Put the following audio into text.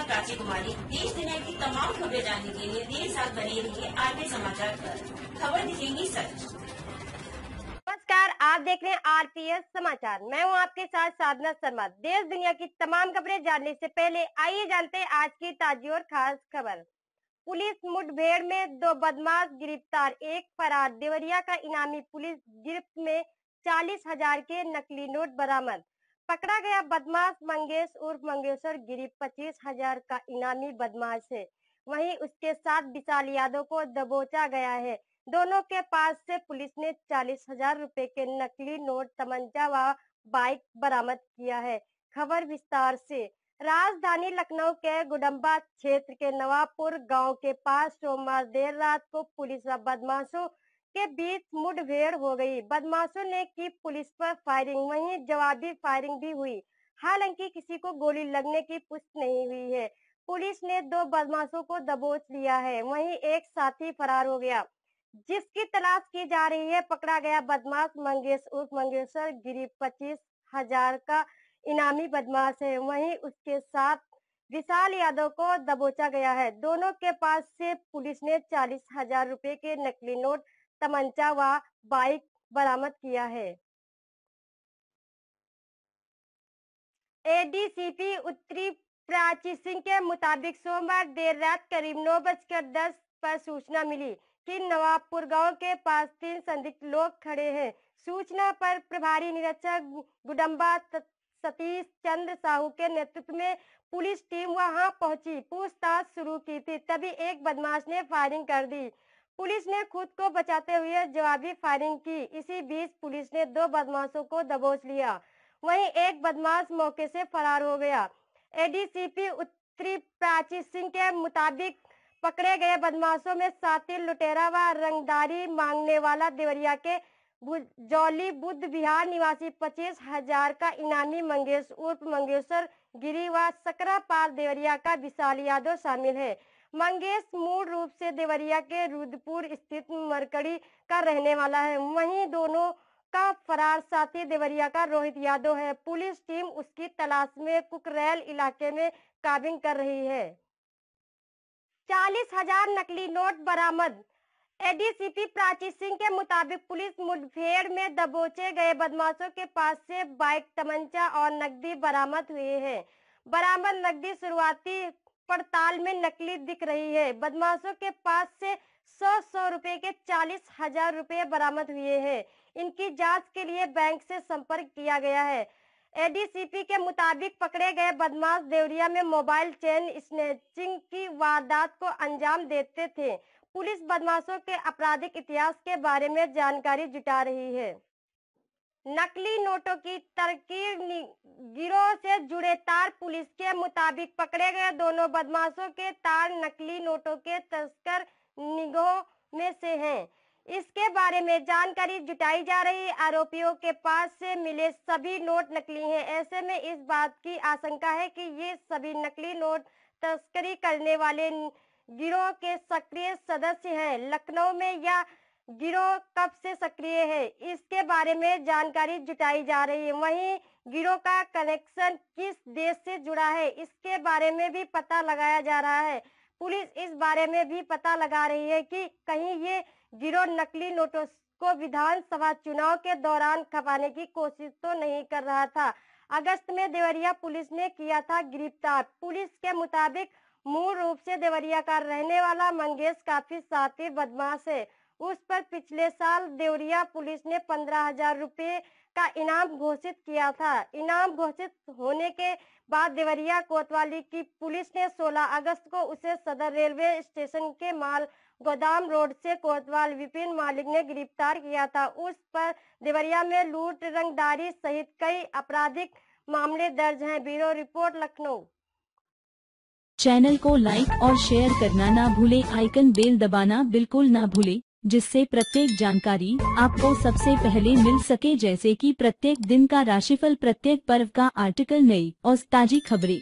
प्राची कुमारी। देश दुनिया की तमाम खबरें जानने के लिए देर साथ बने रहिए आगे समाचार पर। खबर दिखेंगी सच। आप देख रहे हैं आरपीएस समाचार। मैं हूँ आपके साथ साधना शर्मा। देश दुनिया की तमाम खबरें जानने से पहले आइए जानते हैं आज की ताजी और खास खबर। पुलिस मुठभेड़ में दो बदमाश गिरफ़्तार। एक फरार। देवरिया का इनामी पुलिस गिरफ्त में चालीस हज़ार के नकली नोट बरामद। पकड़ा गया बदमाश मंगेश उर्फ़ मंगेश्वर गिरी पच्चीस हज़ार का इनामी बदमाश है। वहीं उसके साथ विशाल यादव को दबोचा गया है। दोनों के पास से पुलिस ने चालीस हज़ार रूपए के नकली नोट तमंचा व बाइक बरामद किया है। खबर विस्तार से। राजधानी लखनऊ के गुडम्बा क्षेत्र के नवापुर गाँव के पास सोमवार देर रात को पुलिस व बदमाशों के बीच मुठभेड़ हो गई। बदमाशों ने की पुलिस पर फायरिंग, वहीं जवाबी फायरिंग भी हुई। हालाँकि किसी को गोली लगने की पुष्टि नहीं हुई है। पुलिस ने दो बदमाशों को दबोच लिया है, वहीं एक साथी फरार हो गया। जिसकी तलाश की जा रही है, पकड़ा गया बदमाश मंगेश, उर्फ़ मंगेश्वर गिरी पच्चीस हज़ार का इनामी बदमाश है। वहीं उसके साथ विशाल यादव को दबोचा गया है। दोनों के पास से पुलिस ने चालीस हज़ार रूपए के नकली नोट, तमंचा व बाइक बरामद किया है। एडीसीपी उत्तरी प्राची सिंह के मुताबिक सोमवार देर रात करीब नौ बजकर दस पर सूचना मिली। कि नवाबपुर गाँव के पास तीन संदिग्ध लोग खड़े हैं। सूचना पर प्रभारी निरीक्षक गुडम्बा सतीश चंद्र साहू के नेतृत्व में पुलिस टीम वहाँ पहुँची। पूछताछ शुरू की थी, तभी एक बदमाश ने फायरिंग कर दी। पुलिस ने खुद को बचाते हुए जवाबी फायरिंग की। इसी बीच पुलिस ने दो बदमाशों को दबोच लिया। वहीं एक बदमाश मौके से फरार हो गया। एडीसीपी उत्तरी प्राची सिंह के मुताबिक पकड़े गए बदमाशों में साथी लुटेरा व रंगदारी मांगने वाला देवरिया के जौली बुद्ध बिहार निवासी पच्चीस हज़ार का इनामी मंगेश, उर्फ़ मंगेश्वर गिरी व सकरा पार देवरिया का विशाल यादव शामिल है। मंगेश मूल रूप से देवरिया के रुद्रपुर स्थित मरकड़ी का रहने वाला है। वहीं दोनों का फरार साथी देवरिया का रोहित यादव है। पुलिस टीम उसकी तलाश में कुकरेल इलाके में काबिंग कर रही है। चालीस हज़ार नकली नोट बरामद। एडीसीपी प्राची सिंह के मुताबिक पुलिस मुठभेड़ में दबोचे गए बदमाशों के पास से बाइक, तमंचा और नकदी बरामद हुए हैं। बरामद नकदी शुरुआती पड़ताल में नकली दिख रही है। बदमाशों के पास से सौ सौ रुपए के चालीस हज़ार रूपए बरामद हुए हैं। इनकी जाँच के लिए बैंक से संपर्क किया गया है। एडीसीपी के मुताबिक पकड़े गए बदमाश देवरिया में मोबाइल चेन स्नेचिंग की वारदात को अंजाम देते थे। पुलिस बदमाशों के आपराधिक इतिहास के बारे में जानकारी जुटा रही है। नकली नोटों की तरकीब गिरोह से जुड़े तार पुलिस के मुताबिक पकड़े गए दोनों बदमाशों के तार नकली नोटों के तस्कर निगोह में से हैं। इसके बारे में जानकारी जुटाई जा रही आरोपियों के पास से मिले सभी नोट नकली हैं। ऐसे में इस बात की आशंका है कि ये सभी नकली नोट तस्करी करने वाले गिरोह के सक्रिय सदस्य हैं। लखनऊ में यह गिरोह कब से सक्रिय है, इसके बारे में जानकारी जुटाई जा रही है। वहीं गिरोह का कनेक्शन किस देश से जुड़ा है, इसके बारे में भी पता लगाया जा रहा है। पुलिस इस बारे में भी पता लगा रही है कि कहीं ये गिरोह नकली नोटों को विधानसभा चुनाव के दौरान खपाने की कोशिश तो नहीं कर रहा था। अगस्त में देवरिया पुलिस ने किया था गिरफ़्तार। पुलिस के मुताबिक मूल रूप से देवरिया का रहने वाला मंगेश काफ़ी साथी बदमाश है। उस पर पिछले साल देवरिया पुलिस ने पंद्रह हज़ार रूपए का इनाम घोषित किया था। इनाम घोषित होने के बाद देवरिया कोतवाली की पुलिस ने 16 अगस्त को उसे सदर रेलवे स्टेशन के माल गोदाम रोड से कोतवाल विपिन मालिक ने गिरफ़्तार किया था। उस पर देवरिया में लूट रंगदारी सहित कई आपराधिक मामले दर्ज हैं। Bureau report, Lucknow. चैनल को लाइक और शेयर करना ना भूले। आइकन बेल दबाना बिल्कुल ना भूले। जिससे प्रत्येक जानकारी आपको सबसे पहले मिल सके, जैसे कि प्रत्येक दिन का राशिफल, प्रत्येक पर्व का आर्टिकल नई और ताजी खबरें।